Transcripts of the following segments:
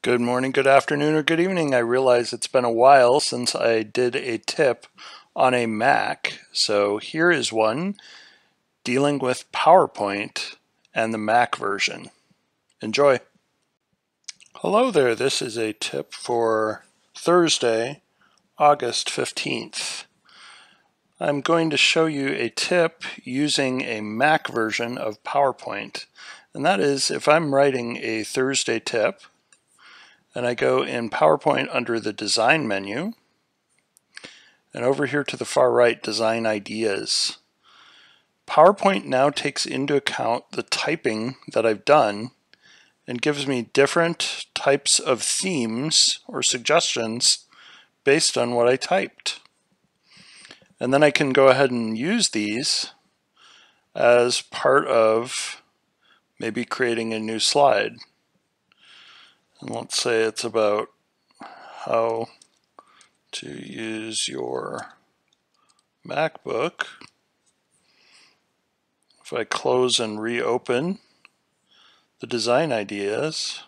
Good morning, good afternoon, or good evening. I realize it's been a while since I did a tip on a Mac. So here is one dealing with PowerPoint and the Mac version. Enjoy. Hello there, this is a tip for Thursday, August 15th. I'm going to show you a tip using a Mac version of PowerPoint. And that is if I'm writing a Thursday tip, and I go in PowerPoint under the Design menu, and over here to the far right, Design Ideas. PowerPoint now takes into account the typing that I've done and gives me different types of themes or suggestions based on what I typed. And then I can go ahead and use these as part of maybe creating a new slide. And let's say it's about how to use your MacBook. If I close and reopen the design ideas,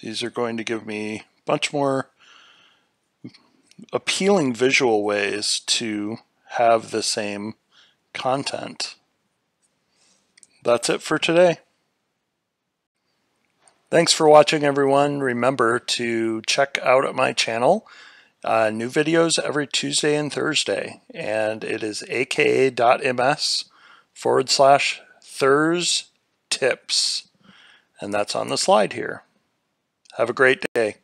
these are going to give me a bunch more appealing visual ways to have the same content. That's it for today. Thanks for watching, everyone. Remember to check out my channel. Uh, new videos every Tuesday and Thursday, and it is aka.ms forward slash Thurs tips, and that's on the slide here. Have a great day.